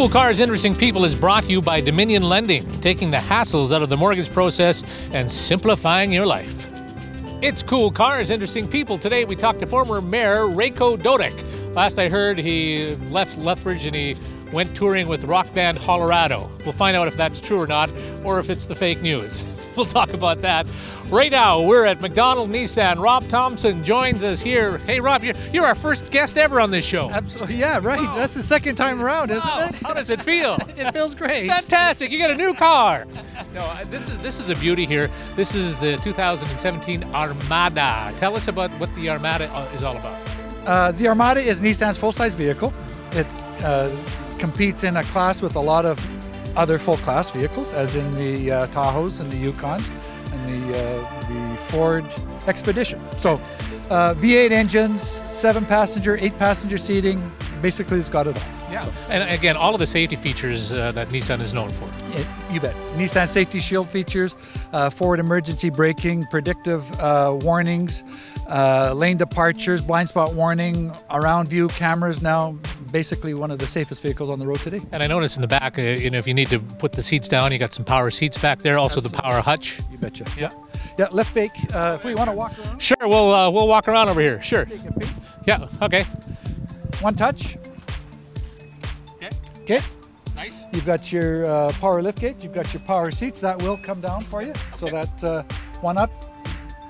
Cool Cars, Interesting People is brought to you by Dominion Lending, taking the hassles out of the mortgage process and simplifying your life. It's Cool Cars, Interesting People. Today we talked to former Mayor Rajko Dodic. Last I heard, he left Lethbridge and he went touring with rock band Hollerado. We'll find out if that's true or not, or if it's the fake news. We'll talk about that. Right now, we're at McDonald Nissan. Rob Thompson joins us here. Hey, Rob, you're, you're our first guest ever on this show. Absolutely, yeah, right. Wow. That's the second time around, isn't Wow, it? How does it feel? It feels great. Fantastic! You got a new car. No, this is this is a beauty here. This is the 2017 Armada. Tell us about what the Armada uh, is all about. Uh, the Armada is Nissan's full-size vehicle. It uh, competes in a class with a lot of other full-class vehicles, as in the uh, Tahoes and the Yukons and the uh, the Ford Expedition. So, uh, V8 engines, seven-passenger, eight-passenger seating. Basically, it's got it all. Yeah. And again, all of the safety features uh, that Nissan is known for. It, you bet. Nissan Safety Shield features, uh, forward emergency braking, predictive uh, warnings, uh, lane departures, blind spot warning, around view cameras. Now, basically one of the safest vehicles on the road today. And I noticed in the back, uh, you know, if you need to put the seats down, you got some power seats back there. Also, the power hutch. You betcha. Yeah. Yeah. Lift bake. Uh, if we want to walk around, Sure, we'll uh, we'll walk around over here. Sure. take a peek. Yeah. Okay. One touch. Okay. Okay. Nice. You've got your uh, power lift gate. You've got your power seats. That will come down for you. So that uh, one up,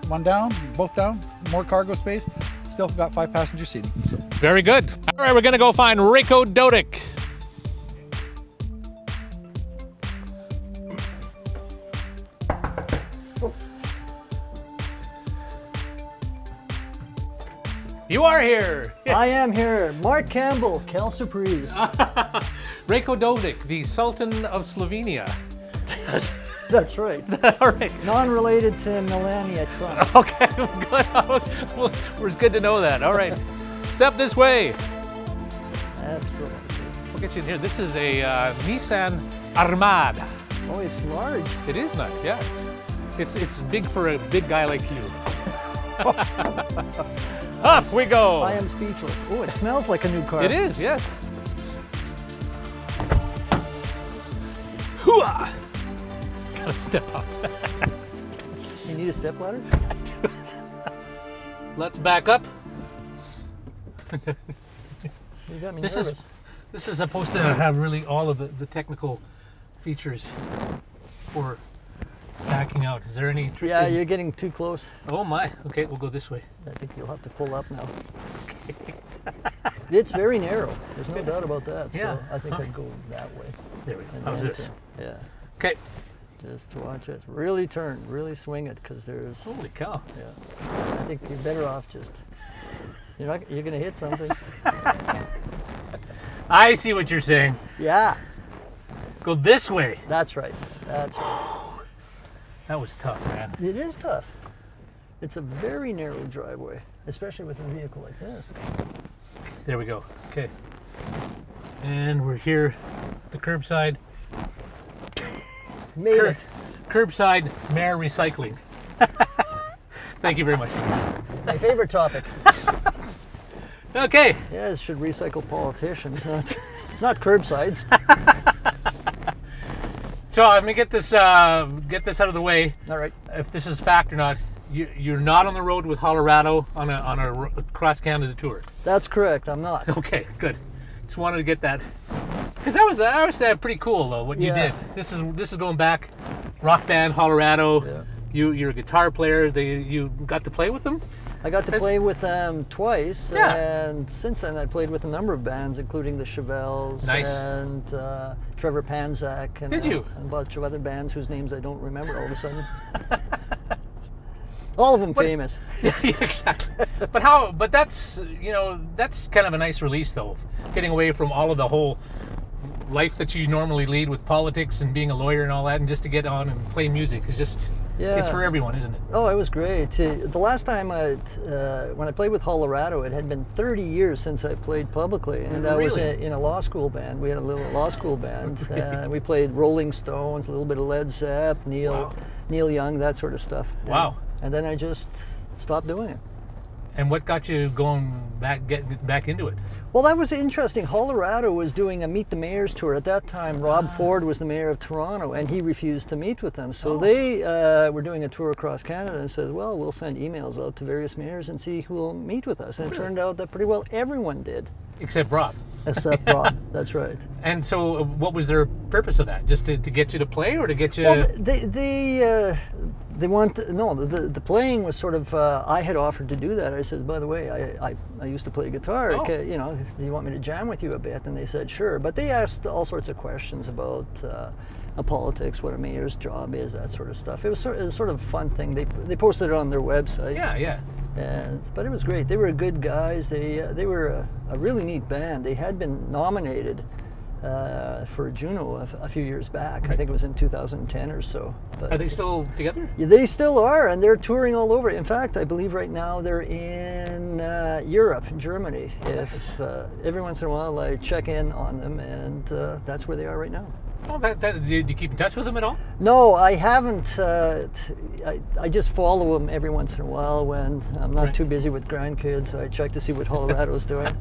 one down, both down. More cargo space. Still got five passenger seating. So. Very good. All right, we're gonna go find Rajko Dodic. You are here. I am here. Mark Campbell, Cal Surprise. Rajko Dodic, the Sultan of Slovenia. That's right. All right. Non-related to Melania Trump. Okay, good. Well, it's good to know that. All right. Step this way. Absolutely. We'll get you in here. This is a uh, Nissan Armada. Oh, it's large. It is nice, yeah. It's, it's big for a big guy like you. Off we go. I am speechless. Oh, it smells like a new car. It is, yes. Hooah! Gotta step up. You need a step ladder? Let's back up. You got me This nervous. is this is supposed to have really all of the, the technical features for backing out. Is there any trick? Yeah, you're getting too close. Oh my. Okay, we'll go this way. I think you'll have to pull up now. it's very narrow. There's no doubt about that. So Yeah. I think. I'd go that way. There we go. How's this? Yeah. Okay. Just to watch it. Really turn. Really swing it, because there's. Holy cow. Yeah. I think you're better off just. You're not. You're gonna hit something. I see what you're saying. yeah. Go this way. That's right. That's right. That was tough, man. It is tough. It's a very narrow driveway, especially with a vehicle like this. There we go. Okay. And we're here, the curbside. Made Cur- it. curbside Mare Recycling. Thank you very much. My favorite topic. Okay. Yes, should recycle politicians, not not curbsides. So let me get this uh, get this out of the way. All right. If this is fact or not, you, you're not on the road with Hollerado on a on a cross Canada tour. That's correct. I'm not. Okay, good. Just wanted to get that because that was that was uh, pretty cool though what you did. This is this is going back, rock band Hollerado. Yeah. You you're a guitar player. They you got to play with them. I got to That's- play with them twice, Yeah. and since then I played with a number of bands, including the Chevelles Nice. and uh, Trevor Panczak, and, Did uh, and a bunch of other bands whose names I don't remember all of a sudden. all of them famous. yeah, exactly. But how? But that's you know that's kind of a nice release though, getting away from all of the whole life that you normally lead with politics and being a lawyer and all that, and just to get on and play music is just it's for everyone, isn't it? Oh, it was great. The last time I, uh, when I played with Hollerado, it had been 30 years since I played publicly, and I was Really? in, a law school band. We had a little law school band. uh, we played Rolling Stones, a little bit of Led Zepp, Neil, Wow. Neil Young, that sort of stuff. And- Wow. And then I just stopped doing it. And what got you going back, get back into it? Well, that was interesting. Hollerado was doing a Meet the Mayors tour. At that time, Rob Ah. Ford was the mayor of Toronto, and he refused to meet with them. So Oh. they uh, were doing a tour across Canada and said, well, we'll send emails out to various mayors and see who will meet with us. And it turned out that pretty well everyone did, Except Rob. Except Rob. That's right. And so, uh, what was their purpose of that? Just to, to get you to play, or to get you? Well, they they uh, they want no the the playing was sort of uh, I had offered to do that. I said, by the way, I I, I used to play guitar. Oh. Ca- You know, do you want me to jam with you a bit? And they said sure. But they asked all sorts of questions about. Uh, uh, politics, what a mayor's job is, that sort of stuff. It was sort, it was sort of a fun thing. They, they posted it on their website. yeah, yeah. And, but it was great. They were good guys. They uh, they were a, a really neat band. They had been nominated uh, for Juno a few years back. I think it was in 2010 or so. But Are they still together? yeah, they still are, and they're touring all over. In fact, I believe right now they're in uh, Europe, Germany. If uh, every once in a while I check in on them, and uh, that's where they are right now. Oh, that, that, do, you, keep in touch with them at all? No, I haven't. Uh, I, I just follow them every once in a while when I'm not Right. too busy with grandkids. I check to see what Hollerado's doing.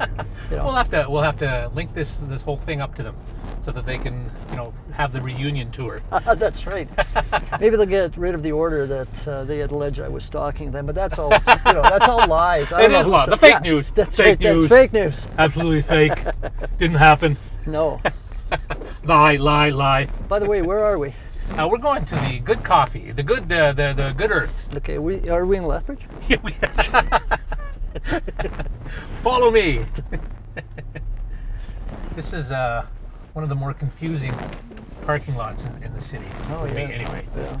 You know. We'll have to we'll have to link this this whole thing up to them, so that they can you know have the reunion tour. that's right. Maybe they'll get rid of the order that uh, they had alleged I was stalking them, but that's all. You know, that's all lies. I It is who's lie- to- the fake yeah, news. That's Fake right. news. That's fake news. Absolutely fake. Didn't happen. No. Lie, lie, lie. By the way, where are we? Uh, we're going to the good coffee, the good uh, the the good earth. Okay, we are we in Lethbridge? Here we- are. Follow me. this is uh, one of the more confusing parking lots in, in the city. Oh yeah. anyway. Yeah.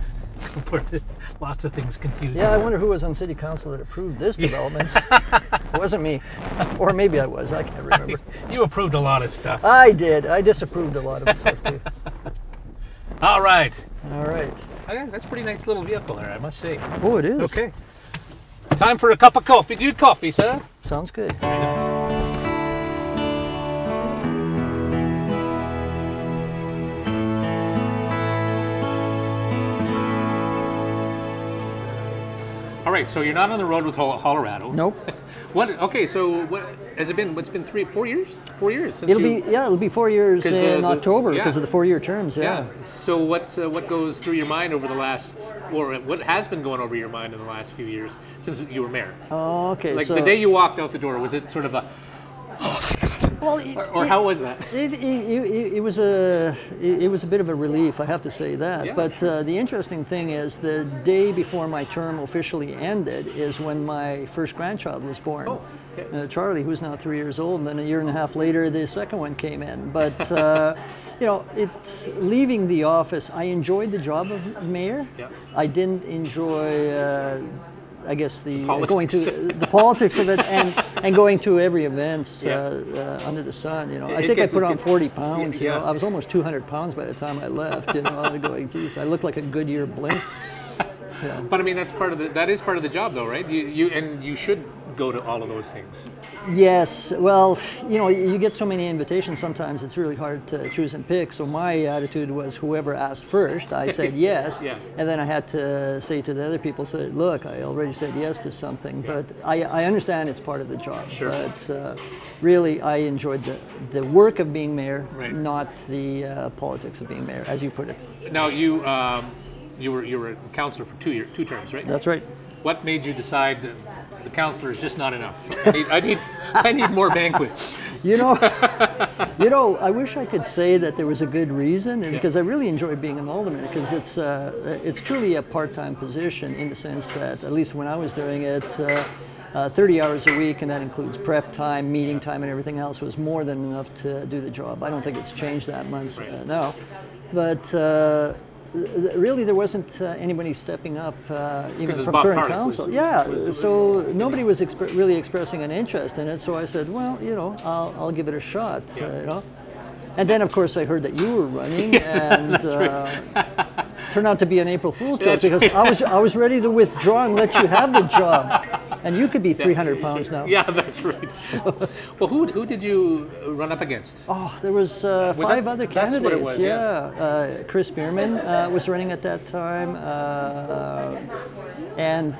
Lots of things confused. Yeah, I wonder who was on city council that approved this development. it wasn't me, or maybe I was. I can't remember. You approved a lot of stuff. I did. I disapproved a lot of stuff too. All right. All right. Okay, that's a pretty nice little vehicle there, I must say. Oh, it is. Okay. Time for a cup of coffee. Good coffee, sir. Sounds good. Right, so you're not on the road with Hollerado. Nope. What? Okay, so what has it been? What's been three, four years? Four years since It'll you. be yeah. It'll be four years in the- October yeah. because of the four-year terms. yeah. Yeah. So what? Uh, what goes through your mind over the last, or what has been going over your mind in the last few years since you were mayor? Oh, okay. Like so, the day you walked out the door, was it sort of a, well, it, or, or it- how was that? It, it, was a it, it was a bit of a relief, I have to say that. Yeah. But uh, the interesting thing is, the day before my term officially ended is when my first grandchild was born, Oh, okay. uh, Charlie, who's now three years old. And then a year and a half later, the second one came in. But uh, you know, it's leaving the office. I enjoyed the job of mayor. Yeah. I didn't enjoy. I guess the uh, going to Politics. the politics of it and, and going to every event Yeah. uh, uh, under the sun. You know, I think gets- I put on gets- 40 pounds. You yeah. know, I was almost 200 pounds by the time I left. You know, I was going, geez, I look like a Goodyear blimp. Yeah. But I mean, that's part of the that is part of the job, though, right? You you and you should go to all of those things. Yes. Well, you know, you get so many invitations. Sometimes it's really hard to choose and pick. So my attitude was, whoever asked first, I said yes. Yeah. And then I had to say to the other people, say, look, I already said yes to something. Yeah. But I, I understand it's part of the job. Sure. But uh, really, I enjoyed the, the work of being mayor, Right. not the uh, politics of being mayor, as you put it. Now you um, you were you were a councillor for two year two terms, right? That's right. What made you decide that the counselor is just not enough? I need I need, I need more banquets. You know, you know, I wish I could say that there was a good reason, and because I really enjoy being an alderman, because it's uh, it's truly a part-time position in the sense that, at least when I was doing it, uh, uh, 30 hours a week, and that includes prep time, meeting time, and everything else, was more than enough to do the job. I don't think it's changed that much uh, now, but. Uh, Really, there wasn't uh, anybody stepping up, uh, even from Bob current Carnick was- council. yeah, was- so nobody was exp- really expressing an interest in it. So I said, well, you know, I'll, I'll give it a shot. Yeah. Uh, you know, and then of course I heard that you were running, and uh, turned out to be an April Fool's joke because right. I was I was ready to withdraw and let you have the job, and you could be 300 pounds now. Yeah, that's right. well, who who did you run up against? Oh, there was, uh, Was five that- other candidates. was, yeah. Uh, Chris Spearman uh, was running at that time, uh, and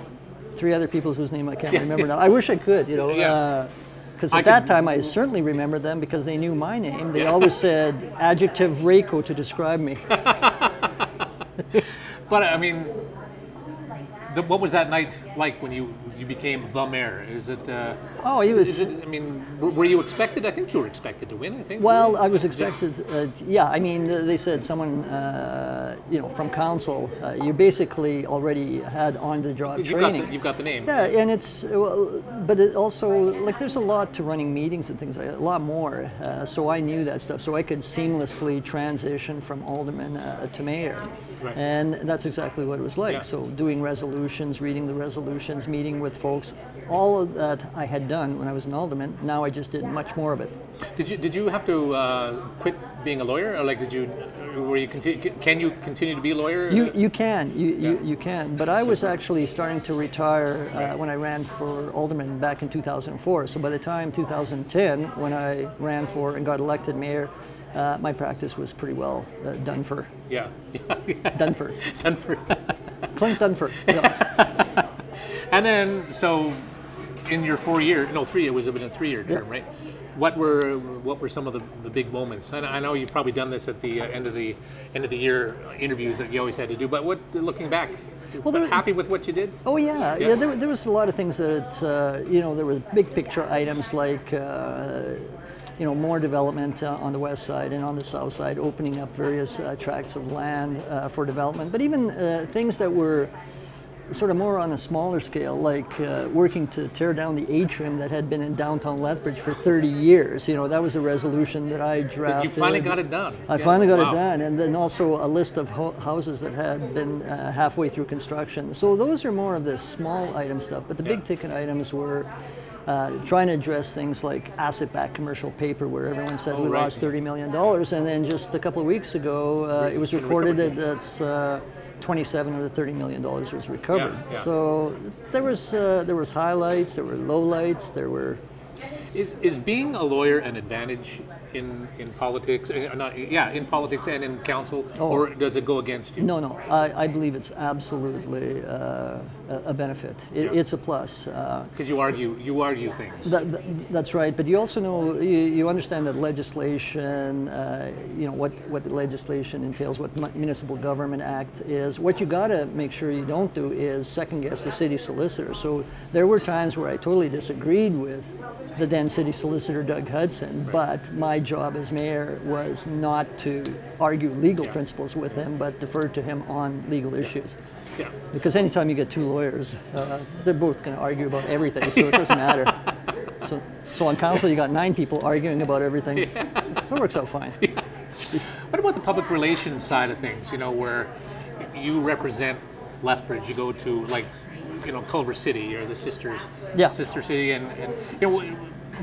three other people whose name I can't remember now. I wish I could, you know. Yeah. because I at that could- time I certainly remember them because they knew my name. They Yeah. always said adjective Rajko to describe me. But I mean, the, what was that night like when you you became the mayor? Is it? Uh, Oh, he was. is it? I mean, were, you expected? I think you were expected to win. I think. Well, I was expected. Uh, yeah, I mean, they said someone, uh, you know, from council. Uh, you basically already had on-the-job got, training. the, you've got the name. Yeah, and it's well, but it also like there's a lot to running meetings and things like that, a lot more. Uh, so I knew that stuff, so I could seamlessly transition from alderman uh, to mayor, Right. and that's exactly what it was like. Yeah. So doing resolutions, reading the resolutions, meeting with folks, all of that I had done when I was an alderman. Now I just did much more of it. Did you did you have to uh, quit being a lawyer, or like did you? Were you continue? Can you continue to be a lawyer? You, you can, you, you, you can. But I was actually starting to retire uh, when I ran for alderman back in 2004. So by the time 2010, when I ran for and got elected mayor, uh, my practice was pretty well uh, done for. yeah. yeah. Done for. Done for. Clint done for. Yeah. and then so, in your four year, no three, it was been a three year term, right? What were what were some of the, the big moments? And I know you've probably done this at the uh, end of the end of the year interviews that you always had to do. But what looking back, Well, there- happy with what you did? Oh yeah, Yeah. yeah. there, there was a lot of things that uh, you know. There were big picture items like uh, you know more development uh, on the west side and on the south side, opening up various uh, tracts of land uh, for development. But even uh, things that were sort of more on a smaller scale, like uh, working to tear down the atrium that had been in downtown Lethbridge for 30 years. You know, that was a resolution that I drafted. You finally got it done. I Yeah. finally got Wow. it done, and then also a list of ho- houses that had been uh, halfway through construction. So those are more of the small item stuff, but the big ticket items were uh, trying to address things like asset-backed commercial paper, where everyone said Oh, we right. lost 30 million dollars, and then just a couple of weeks ago, uh, it was reported that that's. Uh, 27 of the 30 million dollars was recovered. Yeah, yeah. So there was uh, there was highlights, there were lowlights, there were Is, is being a lawyer an advantage in, in politics? uh, Not, yeah, in politics and in council, Oh. or does it go against you? No, no. I, I believe it's absolutely uh, a a benefit. It, Yeah. It's a plus. Uh, Because you argue, you argue things. that, that- that's right. But you also know, you, you understand that legislation, uh, you know, what, what the legislation entails, what Municipal Government Act is. What you got to make sure you don't do is second guess the city solicitor. So there were times where I totally disagreed with the then city solicitor, Doug Hudson, but my job as mayor was not to argue legal principles with him, but defer to him on legal issues. Yeah. Because anytime you get two lawyers, uh, they're both going to argue about everything, so it doesn't matter. So, so on council, you got nine people arguing about everything. So it works out fine. What about the public relations side of things? You know, where you represent Lethbridge, you go to like, you know, Culver City or the sisters, Yeah. sister city, and, and you know,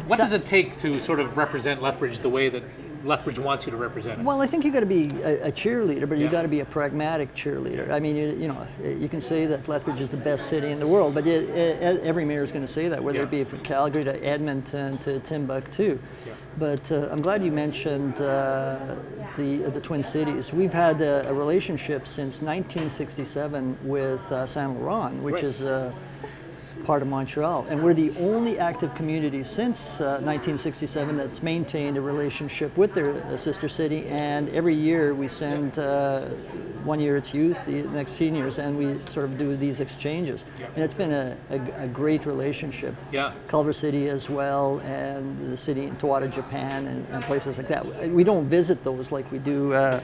what does it take to sort of represent Lethbridge the way that Lethbridge wants you to represent it? Well, I think you got to be a, a cheerleader, but you Yeah. got to be a pragmatic cheerleader. I mean, you, you know, you can say that Lethbridge is the best city in the world, but it, it, every mayor is going to say that, whether Yeah. it be from Calgary to Edmonton to Timbuktu. Yeah. But uh, I'm glad you mentioned uh, the the Twin Cities. We've had a, a relationship since 1967 with uh, Saint Laurent, which Right. is. Part of Montreal. And we're the only active community since uh, 1967 that's maintained a relationship with their uh, sister city. And every year we send, uh, one year it's youth, the next seniors, and we sort of do these exchanges. And it's been a, a, a great relationship. Yeah. Culver City as well, and the city in Towada, Japan, and, and places like that. We don't visit those like we do. Uh,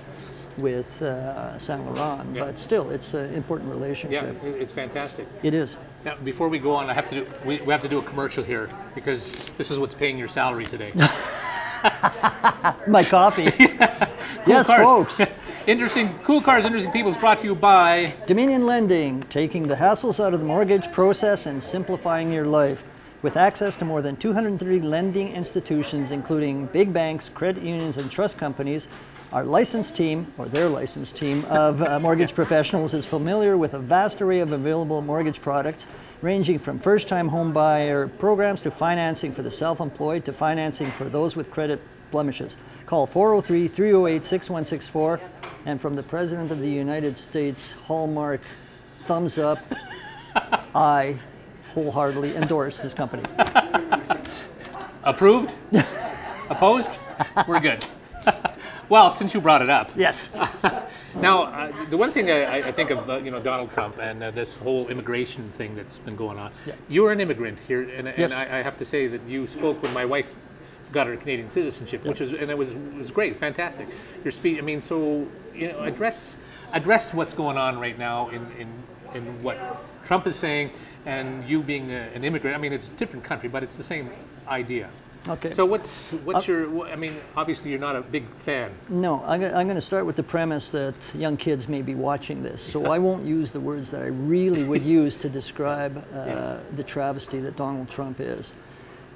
with uh, Saint Laurent, Yeah. but still, it's an important relationship. it- it's fantastic. It is. Now, before we go on, I have to do we, we have to do a commercial here because this is what's paying your salary today. My coffee. yes, Cars. folks. interesting, cool cars, interesting people is brought to you by. Dominion Lending, taking the hassles out of the mortgage process and simplifying your life. With access to more than 230 lending institutions, including big banks, credit unions, and trust companies, our licensed team, or their licensed team, of uh, mortgage professionals is familiar with a vast array of available mortgage products, ranging from first time home buyer programs to financing for the self employed to financing for those with credit blemishes. Call 403 308 6164. And from the President of the United States, Hallmark thumbs up, I wholeheartedly endorse this company. Approved? Opposed? We're good. well, since you brought it up, Yes. Now, uh, the one thing I, I think of, uh, you know, Donald Trump and uh, this whole immigration thing that's been going on. Yeah. You're an immigrant here, and, Yes. and I, I have to say that you spoke when my wife got her Canadian citizenship, which was and it was was great, fantastic. Your speech, I mean, so you know, address address what's going on right now in in, in what Trump is saying, and you being a, an immigrant. I mean, it's a different country, but it's the same idea. Okay. So what's what's your? I mean, obviously you're not a big fan. No, I'm, I'm going to start with the premise that young kids may be watching this, so I won't use the words that I really would use to describe uh, Yeah. the travesty that Donald Trump is.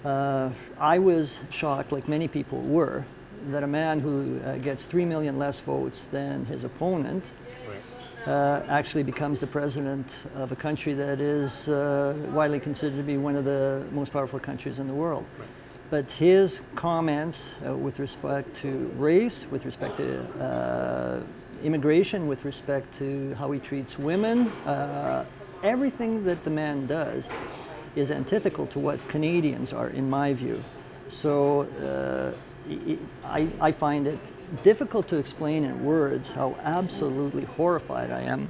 Uh, I was shocked, like many people were, that a man who uh, gets three million less votes than his opponent Right. uh, actually becomes the president of a country that is uh, widely considered to be one of the most powerful countries in the world. But his comments uh, with respect to race, with respect to uh, immigration, with respect to how he treats women, uh, everything that the man does is antithetical to what Canadians are, in my view. So uh, I- I, I find it difficult to explain in words how absolutely horrified I am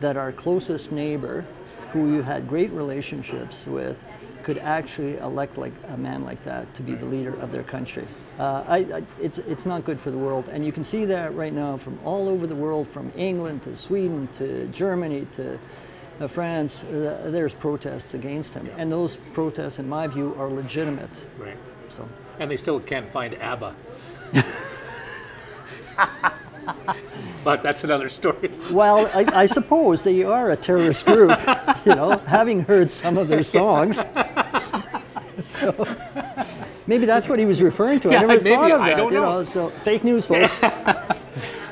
that our closest neighbor, who you had great relationships with, could actually elect like a man like that to be the leader of their country. Uh, I, I, it's, it's not good for the world, and you can see that right now from all over the world, from England to Sweden to Germany to uh, France. Uh, there's protests against him, and those protests, in my view, are legitimate. Right. So. And they still can't find ABBA. but that's another story. Well, I, I suppose they are a terrorist group, you know, having heard some of their songs. So, maybe that's what he was referring to. Yeah, I never maybe. thought of I that. don't you know. know, so fake news, folks.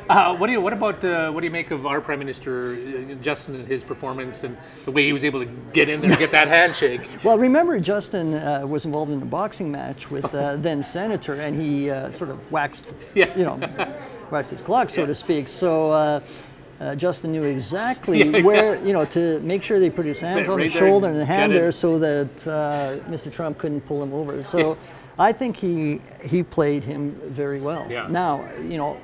Uh, what do you what about uh, what do you make of our prime minister uh, Justin and his performance and the way he was able to get in there and get that handshake? Well, remember, Justin uh, was involved in a boxing match with uh, then senator, and he uh, sort of waxed, Yeah. you know, waxed his clock, so Yeah. to speak. So. Uh, uh, Justin knew exactly Yeah, where, you know, to make sure they put his hands Right on his shoulder and the hand there so that uh, Mr. Trump couldn't pull him over. So I think he he played him very well. Yeah. Now, you know,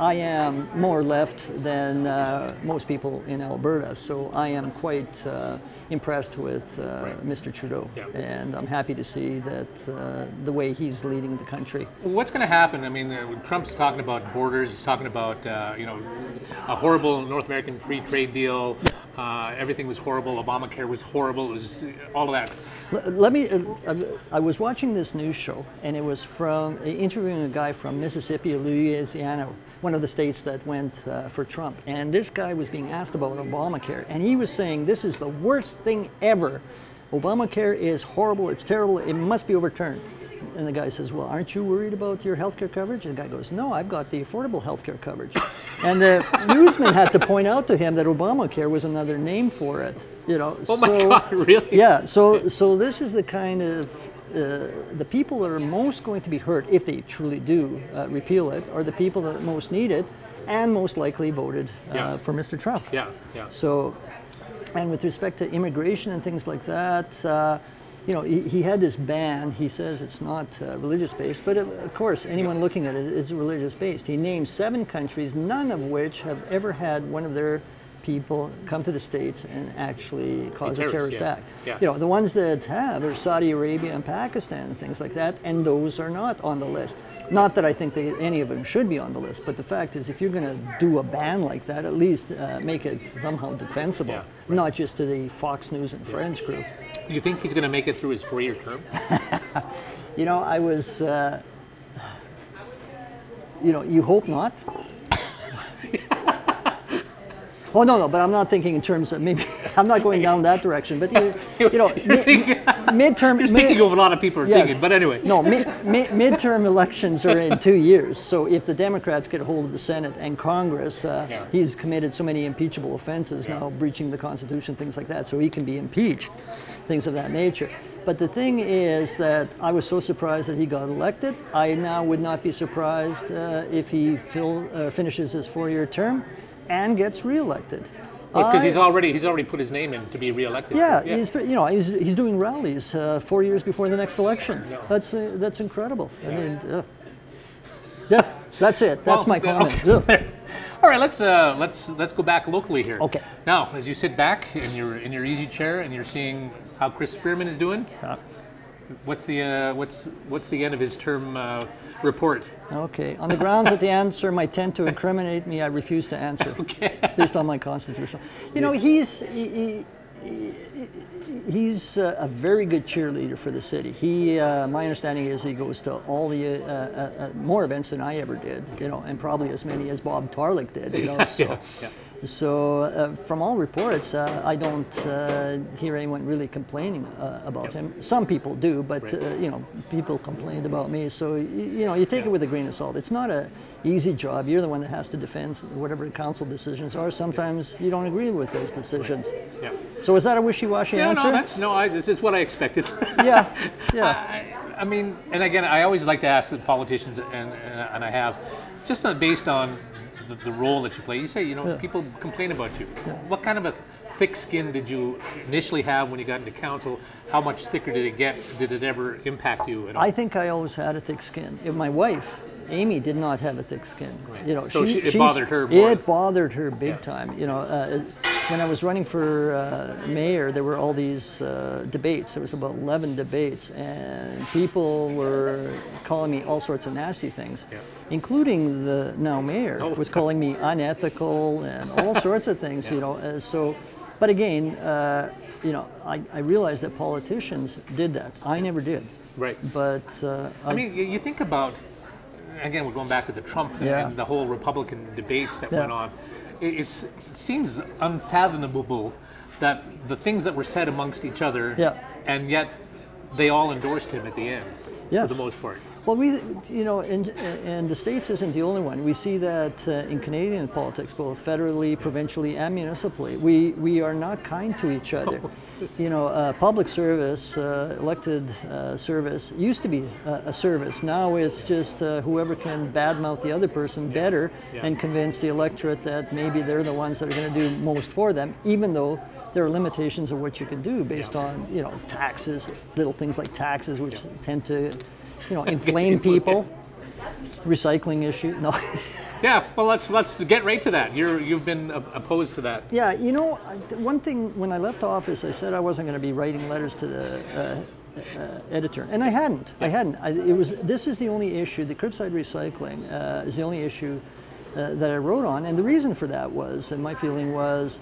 I am more left than uh, most people in Alberta, so I am quite uh, impressed with uh, Right. Mr. Trudeau, Yeah. and I'm happy to see that uh, the way he's leading the country. What's going to happen? I mean, uh, Trump's talking about borders. He's talking about uh, you know a horrible North American free trade deal. Uh, everything was horrible. Obamacare was horrible. It was all of that. Let me. Uh, I- was watching this news show, and it was from interviewing a guy from Mississippi, Louisiana, one of the states that went uh, for Trump. And this guy was being asked about Obamacare, and he was saying, "This is the worst thing ever. Obamacare is horrible. It's terrible. It must be overturned." And the guy says, "Well, aren't you worried about your health care coverage?" And the guy goes, "No, I've got the affordable health care coverage." and the newsman had to point out to him that Obamacare was another name for it. You know. Oh my God! Really? yeah, so so this is the kind of uh, the people that are most going to be hurt if they truly do uh, repeal it are the people that most need it and most likely voted uh, Yeah. for Mr. Trump. Yeah. Yeah. So, and with respect to immigration and things like that, uh, you know, he, he had this ban. He says it's not uh, religious based, but of of course, anyone looking at it is religious based. He named seven countries, none of which have ever had one of their people come to the states and actually cause a terrorist yeah. act. Yeah. You know, the ones that have are Saudi Arabia and Pakistan and things like that, and those are not on the list. Not that I think they, any of them should be on the list, but the fact is, if you're going to do a ban like that, at least uh, make it somehow defensible, Yeah, not just to the Fox News and Friends crew. You think he's going to make it through his four-year term? You know, I was, uh, you know, you hope not. Oh no, no, but I'm not thinking in terms of maybe. I'm not going down that direction. But you, you know, thinking- midterm. You're mid- thinking of a lot of people are Yes. thinking. But anyway. No, mid, mid, midterm elections are in two years. So if the Democrats get a hold of the Senate and Congress, uh, Yeah. he's committed so many impeachable offenses Yeah. now, breaching the Constitution, things like that. So he can be impeached, things of that nature. But the thing is that I was so surprised that he got elected. I now would not be surprised uh, if he fill, uh, finishes his four-year term and gets reelected. Because he's already he's already put his name in to be reelected. Yeah, he's you know he's, he's doing rallies uh, four years before the next election. Yeah. That's uh, that's incredible. I mean, uh, yeah, that's it. That's Well, my comment. okay. All right, let's uh, let's let's go back locally here. Okay. Now, as you sit back in your in your easy chair and you're seeing how Chris Spearman is doing, what's the uh, what's what's the end of his term uh, report? Okay. On the grounds that the answer might tend to incriminate me, I refuse to answer. Okay. Based on my constitutional. You know, he's he, he, he- he's uh, a very good cheerleader for the city. He, uh, my understanding is he goes to all the uh, uh, uh, more events than I ever did. You know, and probably as many as Bob Tarleck did. You know, so. yeah, yeah. So, uh, from all reports, uh, I don't uh, hear anyone really complaining uh, about him. Some people do, but Right. uh, you know, people complained about me. So, you know, you take it with a grain of salt. It's not a easy job. You're the one that has to defend whatever the council decisions are. Sometimes you don't agree with those decisions. Yeah. So, is that a wishy-washy No, answer? no, that's no. I, this is what I expected. yeah, yeah. I, I mean, and again, I always like to ask the politicians, and, and, and I have, just based on the, the role that you play. You say, you know, Yeah. people complain about you. What kind of a thick skin did you initially have when you got into council? How much thicker did it get? Did it ever impact you at all? I think I always had a thick skin. If my wife, Amy, did not have a thick skin. Right. You know, So she- it bothered her more. It bothered her big Yeah. time. You know, uh, when I was running for uh, mayor, there were all these uh, debates. There was about 11 debates, and people were calling me all sorts of nasty things, Yeah. including the now mayor Oh, was calling me unethical and all sorts of things. You know, uh, so. But again, uh, you know, I, I realized that politicians did that. I never did. right. But uh, I mean, you- you think about, again, we're going back to the Trump Yeah. and the whole Republican debates that Yeah. went on. It, it's, it seems unfathomable that the things that were said amongst each other, Yeah. and yet they all endorsed him at the end, for the most part. Well, we, you know, and, and the states isn't the only one. We see that uh, in Canadian politics, both federally, provincially, and municipally. We, we are not kind to each other. You know, uh, public service, uh, elected uh, service, used to be a, a service. Now it's just uh, whoever can badmouth the other person better Yeah. and convince the electorate that maybe they're the ones that are going to do most for them, even though there are limitations of what you can do based Yeah. on, you know, taxes, little things like taxes, which tend to, you know, inflame people. Recycling issue. No. Yeah, well, let's let's get right to that. You're you've been opposed to that. yeah, you know, one thing when I left office, I said I wasn't going to be writing letters to the uh, uh, editor, and I hadn't. I hadn't. I, it was. This is the only issue. The curbside recycling uh, is the only issue uh, that I wrote on, and the reason for that was, and my feeling was.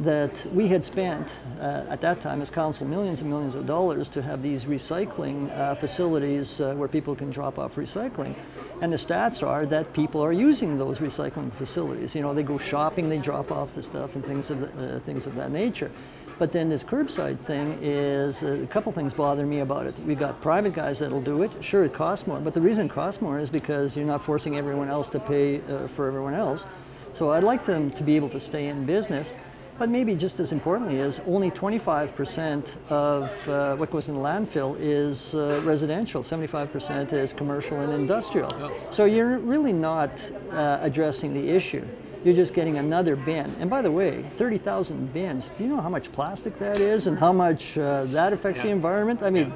That we had spent uh, at that time as council millions and millions of dollars to have these recycling uh, facilities uh, where people can drop off recycling. And the stats are that people are using those recycling facilities. You know, they go shopping, they drop off the stuff and things of, the, uh, things of that nature. But then this curbside thing is uh, a couple things bother me about it. We've got private guys that'll do it. Sure, it costs more, but the reason it costs more is because you're not forcing everyone else to pay uh, for everyone else. So I'd like them to be able to stay in business. But maybe just as importantly is only 25% of uh, what goes in the landfill is uh, residential. 75% is commercial and industrial. So you're really not uh, addressing the issue. You're just getting another bin. And by the way, 30,000 bins. Do you know how much plastic that is and how much uh, that affects the environment? I mean,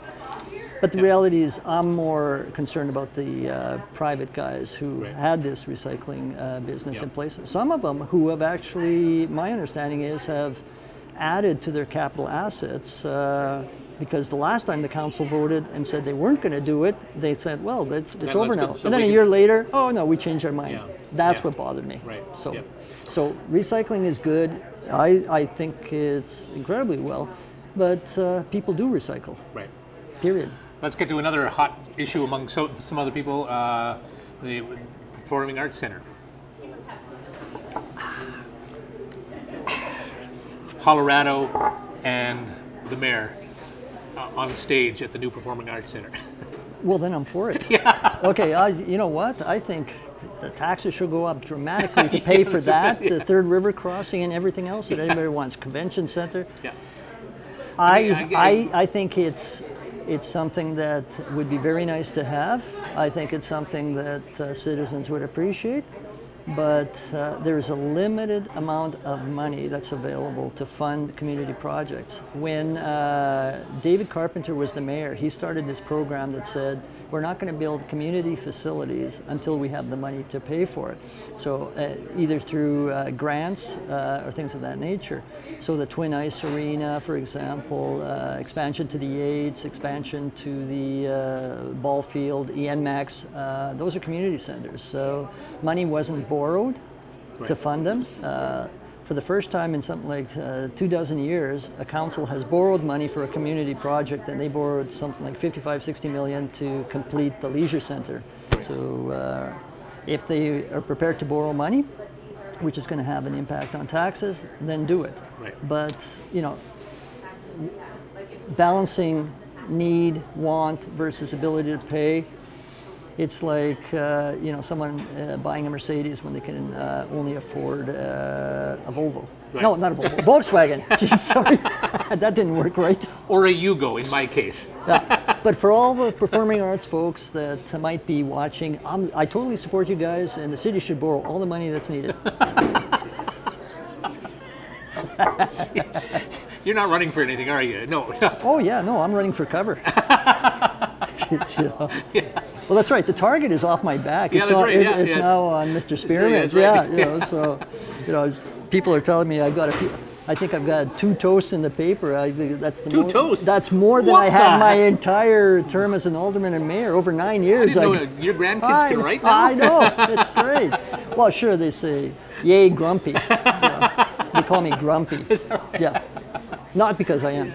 but the reality is, I'm more concerned about the uh, private guys who Right. had this recycling uh, business Yeah. in place. Some of them who have actually, my understanding is, have added to their capital assets. Uh, because the last time the council voted and said they weren't going to do it, they said, "Well, it's, it's Yeah, over now." So and then a year later, "Oh no, we changed our mind." Yeah. That's Yeah. what bothered me. Right. So, Yeah. so recycling is good. I, I think it's incredibly well, but uh, people do recycle. Right. Period. Let's get to another hot issue among so, some other people. Uh, the Performing Arts Center. Hollerado and the mayor uh, on stage at the new Performing Arts Center. Well, then I'm for it. Yeah. Okay, I, you know what? I think the taxes should go up dramatically to pay for that, yeah. the third river crossing and everything else that anybody wants. Convention center. yeah. I, I- I, I think it's, it's something that would be very nice to have. I think it's something that uh, citizens would appreciate. But uh, there's a limited amount of money that's available to fund community projects. When uh, David Carpenter was the mayor, he started this program that said, we're not going to build community facilities until we have the money to pay for it. So uh, either through uh, grants uh, or things of that nature. So the Twin Ice Arena, for example, uh, expansion to the Yates, expansion to the ball field, ENMAX, those are community centers. So money wasn't borrowed right. to fund them. Uh, for the first time in something like uh, two dozen years, a council has borrowed money for a community project, and they borrowed something like 55, 60 million to complete the leisure center. So, uh, if they are prepared to borrow money, which is going to have an impact on taxes, then do it. Right. But you know, balancing need, want versus ability to pay it's like uh, you know someone uh, buying a Mercedes when they can uh, only afford uh, a Volvo. Right. No, not a Volvo. Volkswagen. Jeez, sorry, that didn't work right. Or a Yugo in my case. yeah. But for all the performing arts folks that might be watching, I'm, I totally support you guys, and the city should borrow all the money that's needed. You're not running for anything, are you? No. oh yeah, no, I'm running for cover. You know. yeah. Well, that's right. The target is off my back. Yeah, it's that's right. Yeah, it's yeah, now on Mr. Spearman's. Yeah, right. you know. So, you know, people are telling me I've got a. I think I've got two toasts in the paper. I, that's the two more, toasts. That's more than what I had my entire term as an alderman and mayor over nine years. I didn't know your grandkids I, can write now. I know it's great. well, sure they say, "Yay, grumpy." they call me grumpy. Right? Yeah, not because I am.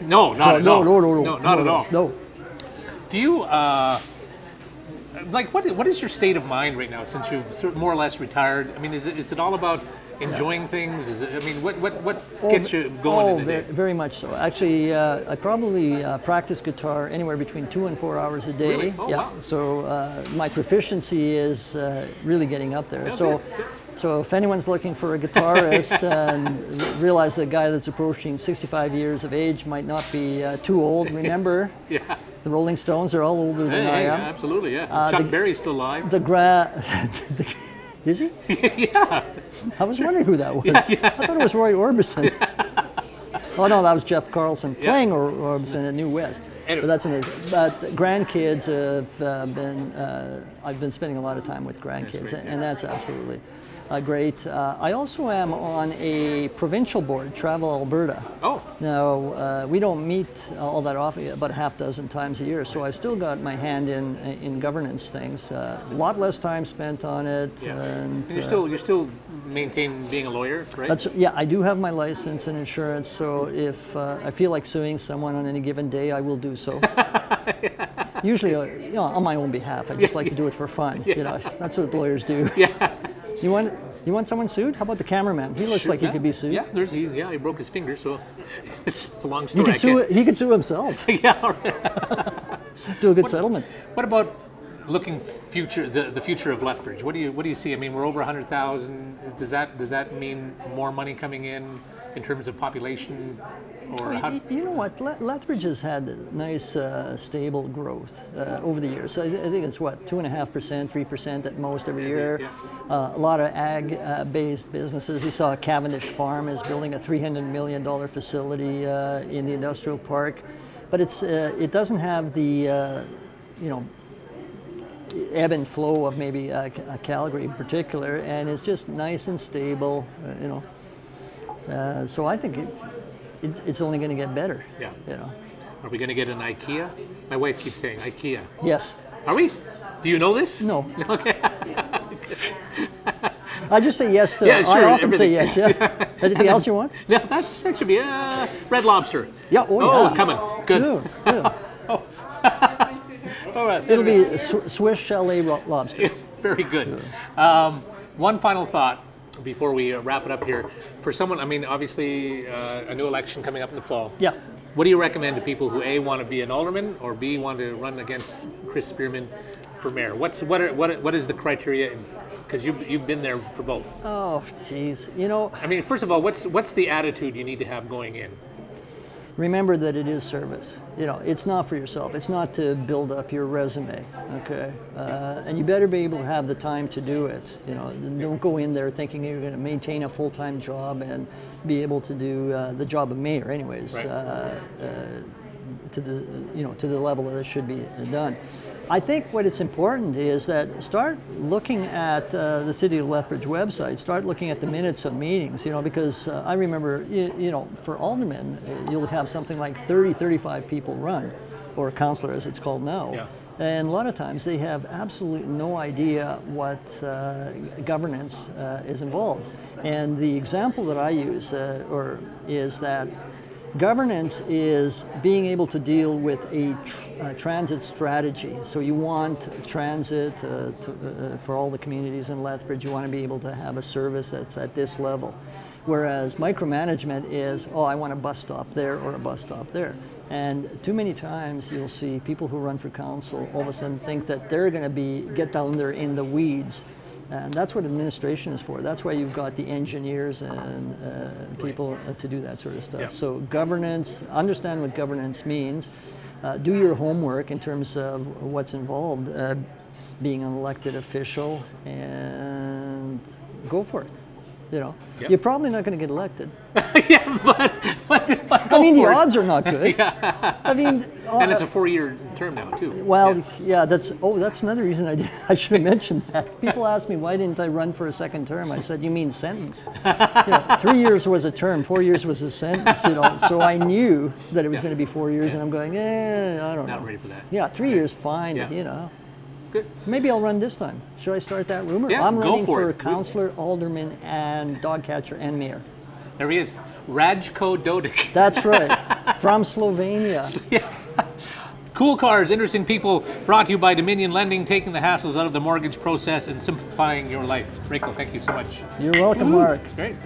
no, not no, at no, all. No, no, no, no, not no, at all. No. Do you? Uh, like what what is your state of mind right now since you've more or less retired? I mean, is it, is it all about enjoying things? Is it, I mean, what what, what oh, gets you going oh, in the day? Very much so. Actually, uh, I probably uh, practice guitar anywhere between two and four hours a day. Really? Oh, yeah. Wow. So uh, my proficiency is uh, really getting up there. Yeah, so. Good, good. So if anyone's looking for a guitarist and realize the guy that's approaching 65 years of age might not be uh, too old, remember yeah. the Rolling Stones are all older than hey, I am. Absolutely, yeah. Uh, Chuck the, Berry's still alive. The gra- Is he? yeah. I was wondering who that was. Yeah, yeah. I thought it was Roy Orbison. oh no, that was Jeff Carlson playing yeah. Orbison at New West. Anyway. But that's amazing. But grandkids have uh, been. Uh, I've been spending a lot of time with grandkids, great, and that's absolutely uh, great. Uh, I also am on a provincial board, Travel Alberta. Oh. Now, uh, we don't meet all that often, about a half dozen times a year, so I still got my hand in in governance things. Uh, a lot less time spent on it. Yeah. And, and you're still you're still maintaining being a lawyer, right? That's, yeah, I do have my license and insurance, so if uh, I feel like suing someone on any given day, I will do so. Usually, uh, you know, on my own behalf. I just like to do it for fun. Yeah. You know, that's what lawyers do. Yeah. You want you want someone sued? How about the cameraman? He looks sure, like yeah. he could be sued. Yeah, there's he's, yeah, he broke his finger, so it's, it's a long story. He could sue. He could sue himself. yeah. Do a good what, settlement. What about looking future the, the future of Lethbridge? What do you what do you see? I mean, we're over hundred thousand. Does that does that mean more money coming in in terms of population? Or how... You know what? Lethbridge has had nice, uh, stable growth uh, over the years. So I, think it's what two and a half percent, three percent at most every year. Yeah. Uh, a lot of ag-based businesses. We saw Cavendish Farm is building a three hundred million dollar facility uh, in the industrial park, but it's uh, it doesn't have the uh, you know ebb and flow of maybe uh, Calgary in particular, and it's just nice and stable, uh, you know. Uh, so I think it, it's, it's only going to get better. Yeah. You know. Are we going to get an IKEA? My wife keeps saying IKEA. Yes. Are we? Do you know this? No. Okay. I just say yes to. Yeah, sure. I often everything. say yes. Yeah. Anything else you want? No, that's that should be a uh, red lobster. Yeah. Oh, oh yeah. coming. Good. Yeah, yeah. oh. All right. It'll be Swiss chalet lobster. Very good. Um, one final thought before we uh, wrap it up here. For someone, I mean, obviously, uh, a new election coming up in the fall. Yeah. What do you recommend to people who a want to be an alderman or b want to run against Chris Spearman for mayor? What's what are, what what is the criteria? Because you've you've been there for both. Oh, jeez. You know. I mean, first of all, what's what's the attitude you need to have going in? Remember that it is service. You know, it's not for yourself. It's not to build up your resume. Okay, uh, and you better be able to have the time to do it. You know, don't go in there thinking you're going to maintain a full-time job and be able to do uh, the job of mayor, anyways. Right. Uh, uh, to the you know to the level that it should be done. I think what it's important is that start looking at uh, the City of Lethbridge website. Start looking at the minutes of meetings. You know because uh, I remember you, you know for aldermen you'll have something like 30, 35 people run, or councillor as it's called now. Yeah. And a lot of times they have absolutely no idea what uh, governance uh, is involved. And the example that I use uh, or is that governance is being able to deal with a tr- uh, transit strategy. So you want transit uh, to, uh, for all the communities in Lethbridge. You want to be able to have a service that's at this level. Whereas micromanagement is, oh, I want a bus stop there or a bus stop there. And too many times you'll see people who run for council all of a sudden think that they're going to be get down there in the weeds. And that's what administration is for. That's why you've got the engineers and uh, people uh, to do that sort of stuff. Yeah. So governance, understand what governance means. Uh, do your homework in terms of what's involved, uh, being an elected official, and go for it. You know, Yep. you're probably not going to get elected. yeah, but, but, but I mean, the it. odds are not good. I mean, And it's uh, a four-year term now too. well, Yeah. yeah. that's oh, that's another reason I did, I should have mentioned that. People ask me why didn't I run for a second term. I said, you mean sentence? Know, three years was a term, four years was a sentence. You know, so I knew that it was going to be four years, and I'm going, eh, I don't Not know. Not ready for that. Yeah, three years, fine. Yeah. You know, Good. maybe I'll run this time. Should I start that rumor? Yeah, I'm running for for, it. councillor, alderman, and dog catcher and mayor. There he is, Rajko Dodic. That's right, from Slovenia. Yeah. Cool cars, interesting people. Brought to you by Dominion Lending, taking the hassles out of the mortgage process and simplifying your life. Rajko, thank you so much. You're welcome, Mark. Great.